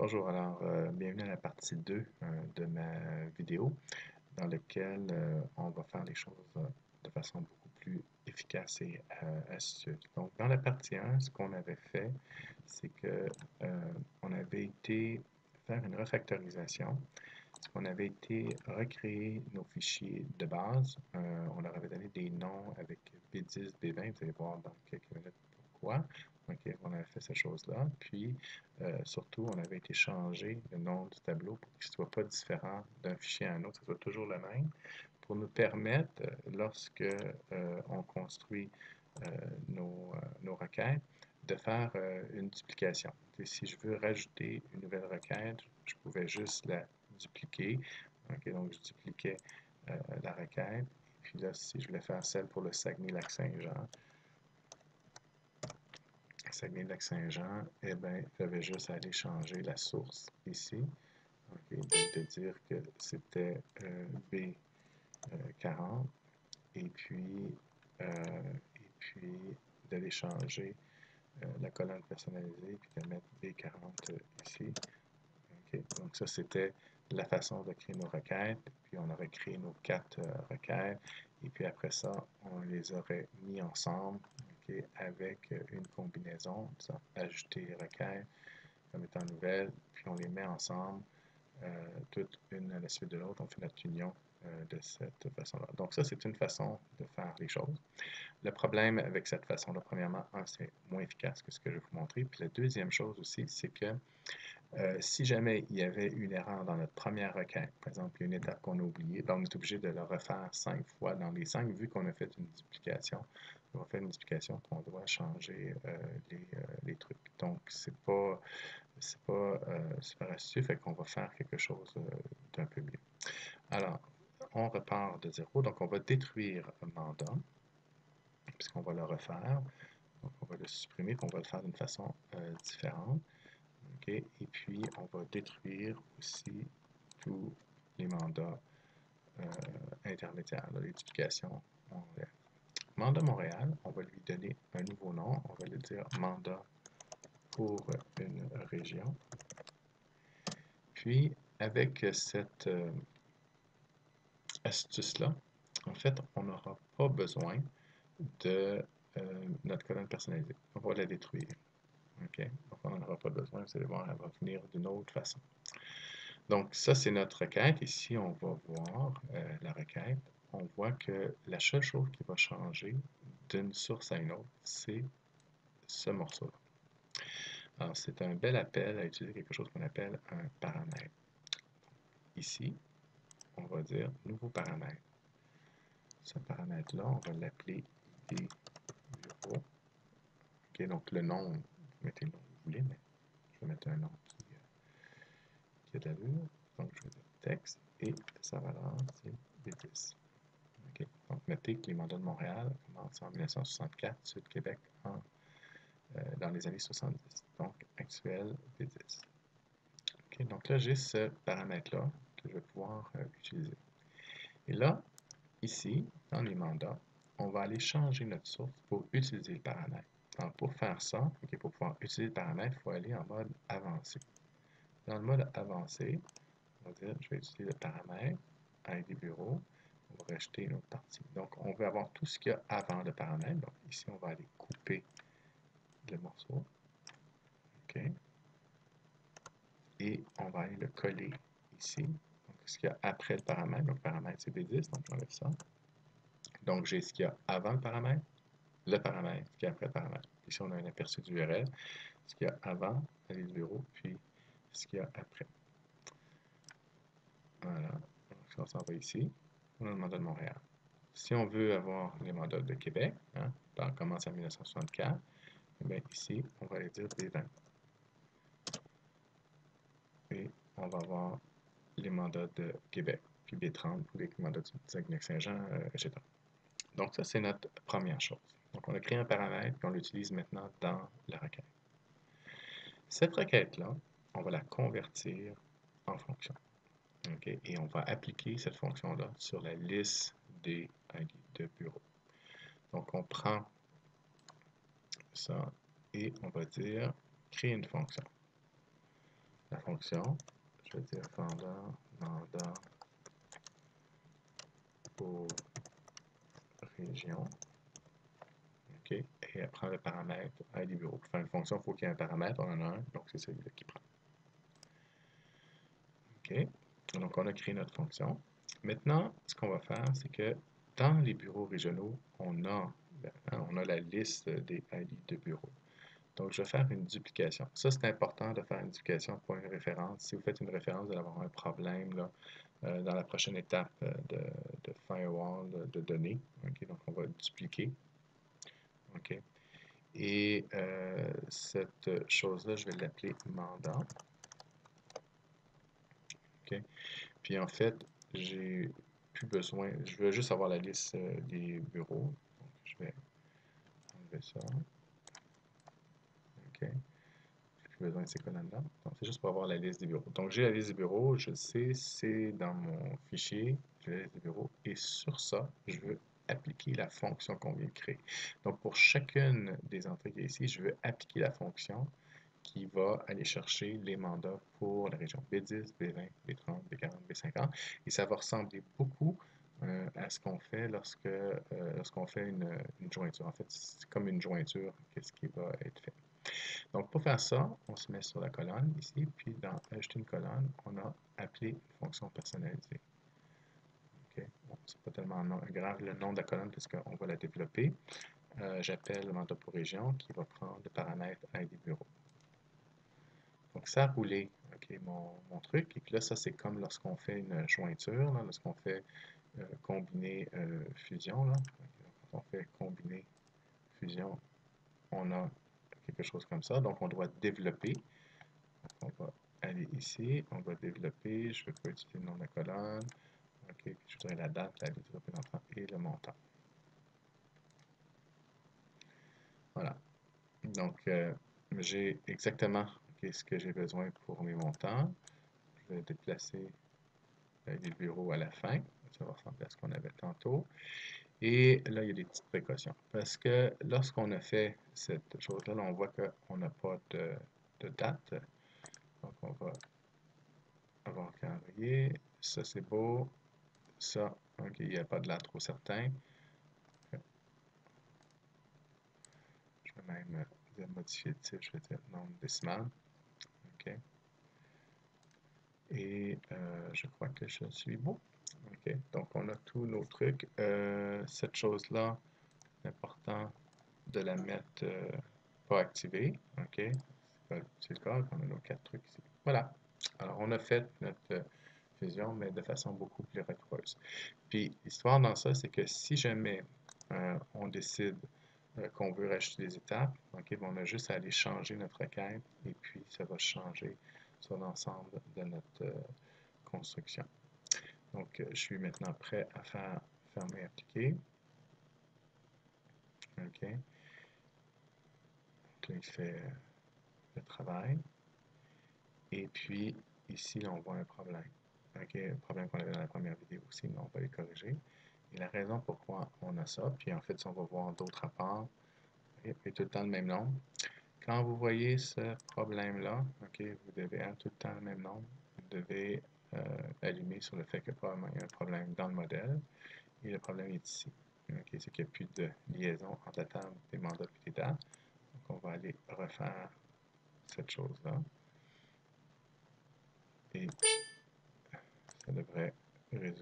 Bonjour, alors euh, bienvenue à la partie 2 euh, de ma vidéo dans laquelle euh, on va faire les choses de façon beaucoup plus efficace et astucieuse. Donc dans la partie 1, ce qu'on avait fait, c'est que on avait été faire une refactorisation, on avait été recréer nos fichiers de base, on leur avait donné des noms avec B10, B20, vous allez voir dans quelques minutes pourquoi. OK, on avait fait cette chose-là. Puis, euh, surtout, on avait été changer le nom du tableau pour qu'il ne soit pas différent d'un fichier à un autre, que ce soit toujours le même, pour nous permettre, euh, lorsque euh, on construit nos, nos, requêtes, de faire une duplication. Et si je veux rajouter une nouvelle requête, je pouvais juste la dupliquer. Donc, je dupliquais la requête. Puis là, si je voulais faire celle pour le Saguenay-Lac-Saint-Jean, Saguenay-Lac-Saint-Jean, eh bien, j'avais juste à aller changer la source ici. de, dire que c'était euh, B40 et puis, euh, et puis d'aller changer euh, la colonne personnalisée puis de mettre B40 ici. Donc ça, c'était la façon de créer nos requêtes. Puis on aurait créé nos quatre requêtes. Et puis après ça, on les aurait mis ensemble avec une combinaison, ça, ajouter requêtes comme étant nouvelle, puis on les met ensemble, euh, toutes une à la suite de l'autre, on fait notre union euh, de cette façon-là. Donc ça, c'est une façon de faire les choses. Le problème avec cette façon-là, premièrement, c'est moins efficace que ce que je vais vous montrer. Puis la deuxième chose aussi, c'est que euh, si jamais il y avait une erreur dans notre première requête, par exemple, une étape qu'on a oubliée, ben, on est obligé de la refaire cinq fois dans les cinq, vu qu'on a fait une duplication. On faire une duplication, qu'on doit changer euh, les, euh, les, trucs. Donc, c'est pas, pas super astucieux, fait qu'on va faire quelque chose d'un peu mieux. Alors, on repart de zéro, donc on va détruire un mandat, puisqu'on va le refaire. Donc, on va le supprimer, puis on va le faire d'une façon différente. Et puis, on va détruire aussi tous les mandats euh, intermédiaires, les duplications Montréal. Mandat Montréal, on va lui donner un nouveau nom. On va lui dire mandat pour une région. Puis, avec cette euh, astuce-là, en fait, on n'aura pas besoin de euh, notre colonne personnalisée. On va la détruire. OK? On n'en aura pas besoin. Vous allez voir, elle va venir d'une autre façon. Donc, ça, c'est notre requête. Ici, on va voir euh, la requête. On voit que la seule chose qui va changer d'une source à une autre, c'est ce morceau-là. Alors, c'est un bel appel à utiliser quelque chose qu'on appelle un paramètre. Ici, on va dire nouveau paramètre. Ce paramètre-là, on va l'appeler ID bureau. OK, donc le nom mettez le nom mais je vais mettre un nom qui, euh, qui a de l'allure. Donc, je vais dire texte et sa valeur, c'est B10. Donc, notez que les mandats de Montréal commencent en 1964, Sud Québec en, euh, dans les années 70. Donc, actuel B10. donc là, j'ai ce paramètre-là que je vais pouvoir euh, utiliser. Et là, ici, dans les mandats, on va aller changer notre source pour utiliser le paramètre. Alors, pour faire ça, pour pouvoir utiliser le paramètre, il faut aller en mode avancé. Dans le mode avancé, on va dire, je vais utiliser le paramètre, ID bureau, on va rajouter une autre partie. Donc, on veut avoir tout ce qu'il y a avant le paramètre. Donc, ici, on va aller couper le morceau. OK. Et on va aller le coller ici. Donc, ce qu'il y a après le paramètre. Donc, le paramètre, c'est B10, donc j'enlève ça. Donc, j'ai ce qu'il y a avant le paramètre, le paramètre, qui est après le paramètre. Ici, on a un aperçu du URL, ce qu'il y a avant la du bureau, puis ce qu'il y a après. Voilà. Donc, on s'en va ici. On a le mandat de Montréal. Si on veut avoir les mandats de Québec, hein, on commence en 1964, et bien ici, on va aller dire B20. Et on va avoir les mandats de Québec, puis B30 pour les mandats de Saguenay-Saint-Jean, euh, etc. Donc, ça, c'est notre première chose. Donc, on a créé un paramètre, puis on l'utilise maintenant dans la requête. Cette requête-là, on va la convertir en fonction. Et on va appliquer cette fonction-là sur la liste des ID de bureau. Donc, on prend ça et on va dire créer une fonction. La fonction. Je vais dire vendeur, mandat pour région. Et elle prend le paramètre ID bureau. Pour faire une fonction, il faut qu'il y ait un paramètre. On en a un, donc c'est celui-là qui prend. OK. Donc, on a créé notre fonction. Maintenant, ce qu'on va faire, c'est que dans les bureaux régionaux, on a, hein, on a la liste des ID de bureaux. Donc, je vais faire une duplication. Ça, c'est important de faire une duplication pour une référence. Si vous faites une référence, vous allez avoir un problème là, euh, dans la prochaine étape euh, de, firewall de, données. donc, on va dupliquer. OK. Et euh, cette chose-là, je vais l'appeler mandat. OK. Puis en fait, j'ai plus besoin, je veux juste avoir la liste des bureaux. Donc, je vais enlever ça. OK besoin de ces colonnes-là. C'est juste pour avoir la liste des bureaux. Donc, j'ai la liste des bureaux, je sais, c'est dans mon fichier, j'ai la liste des bureaux, et sur ça, je veux appliquer la fonction qu'on vient de créer. Donc, pour chacune des entrées qui est ici, je veux appliquer la fonction qui va aller chercher les mandats pour la région B10, B20, B30, B40, B50. Et ça va ressembler beaucoup euh, à ce qu'on fait lorsque euh, lorsqu'on fait une, une, jointure. En fait, c'est comme une jointure, qu'est-ce qui va être fait. Donc, pour faire ça, on se met sur la colonne ici, puis dans Ajouter une colonne, on a appelé fonction personnalisée. Bon, c'est pas tellement grave le nom de la colonne puisqu'on va la développer. Euh, j'appelle le mandat pour région qui va prendre le paramètre ID bureau. Donc, ça a roulé mon, truc. Et puis là, ça, c'est comme lorsqu'on fait une jointure, lorsqu'on fait euh, combiner euh, fusion. Là. Quand on fait combiner fusion, on a quelque chose comme ça. Donc, on doit développer. on va aller ici, on va développer. Je ne vais pas utiliser le nom de la colonne. Je voudrais la date, la et le montant. Voilà. Donc, euh, j'ai exactement ce que j'ai besoin pour mes montants. Je vais déplacer les bureaux à la fin. Ça va ressembler à ce qu'on avait tantôt. Et là, il y a des petites précautions. Parce que lorsqu'on a fait cette chose-là, on voit qu'on n'a pas de, date. Donc, on va avoir un calendrier. Ça, c'est beau. Ça, OK, il n'y a pas de date trop certain. Je vais même modifier le type, je vais dire nombre décimal. OK. Et euh, je crois que je suis beau. OK, donc on a tous nos trucs. Euh, cette chose-là, important de la mettre euh, pas activée. OK, c'est le cas, on a nos quatre trucs ici. Voilà. Alors, on a fait notre euh, mais de façon beaucoup plus rigoureuse. Puis, l'histoire dans ça, c'est que si jamais on décide qu'on veut rajouter des étapes, OK, on a juste à aller changer notre requête et puis ça va changer sur l'ensemble de notre construction. Donc, euh, je suis maintenant prêt à faire fermer appliquer. OK. Donc là, il fait le travail. Et puis, ici, on voit un problème. OK, problème qu'on avait dans la première vidéo aussi, mais on va les corriger. Et la raison pourquoi on a ça, puis en fait, si on va voir d'autres rapports, c'est tout le temps le même nombre. Quand vous voyez ce problème-là, OK, vous devez avoir tout le temps le même nombre. Vous devez euh, allumé sur le fait que probablement il y a un problème dans le modèle. Et le problème est ici. c'est qu'il n'y a plus de liaison entre la table des mandats et des dates. Donc, on va aller refaire cette chose-là. Et ça devrait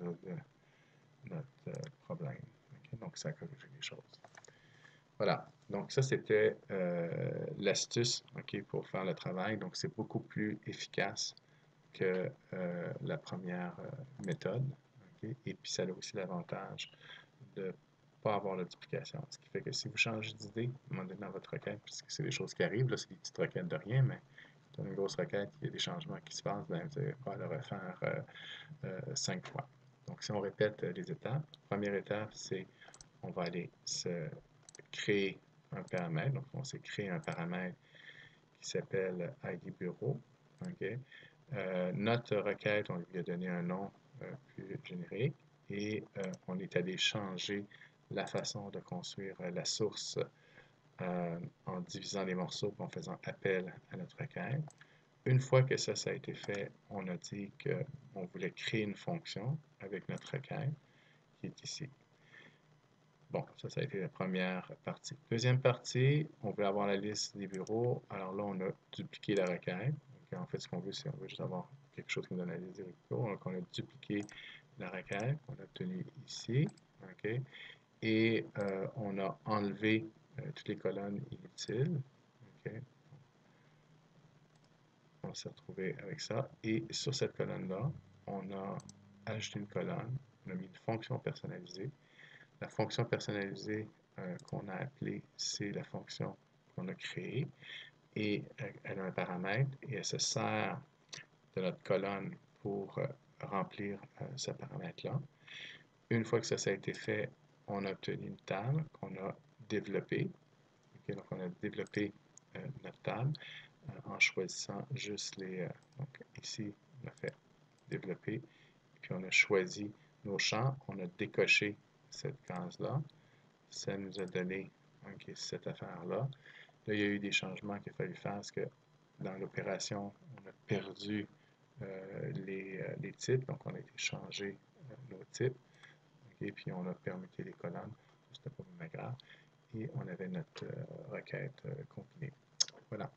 résoudre notre euh, problème. Donc, ça corrige les choses. Voilà. Donc, ça, c'était euh, l'astuce pour faire le travail. Donc, c'est beaucoup plus efficace que euh, la première euh, méthode. Et puis, ça a aussi l'avantage de pas avoir de duplication. Ce qui fait que si vous changez d'idée, demandez dans votre requête, puisque c'est des choses qui arrivent, là, c'est des petites requêtes de rien, mais dans une grosse requête, il y a des changements qui se passent, bien, vous n'allez pas le refaire euh, cinq fois. Donc, si on répète les étapes, première étape, c'est on va aller se créer un paramètre. Donc, on s'est créé un paramètre qui s'appelle ID Bureau. Euh, notre requête, on lui a donné un nom euh, plus générique et euh, on est allé changer la façon de construire la source en divisant les morceaux en faisant appel à notre requête. une fois que ça, ça a été fait, on a dit qu'on voulait créer une fonction avec notre requête qui est ici. Bon, ça, ça a été la première partie. Deuxième partie, on veut avoir la liste des bureaux. Alors là, on a dupliqué la requête. en fait, ce qu'on veut, c'est on veut juste avoir quelque chose qui nous donne la liste des bureaux. Donc, on a dupliqué la requête qu'on a obtenue ici. Et euh, on a enlevé euh, toutes les colonnes inutiles. On s'est retrouvé avec ça. Et sur cette colonne-là, on a ajouté une colonne. On a mis une fonction personnalisée. La fonction personnalisée euh, qu'on a appelée, c'est la fonction qu'on a créée. Et elle a un paramètre et elle se sert de notre colonne pour remplir ce paramètre-là. Une fois que ça, a été fait, on a obtenu une table qu'on a développée. donc, on a développé euh, notre table euh, en choisissant juste les... Euh, donc, ici, on a fait développer, puis on a choisi nos champs, on a décoché cette case-là. Ça nous a donné cette affaire-là. Là, il y a eu des changements qu'il a fallu faire parce que dans l'opération, on a perdu les, les, types, donc on a été changer nos types puis on a permuté les colonnes, c'était pas grave, et on avait notre euh, requête euh, compilée. Voilà.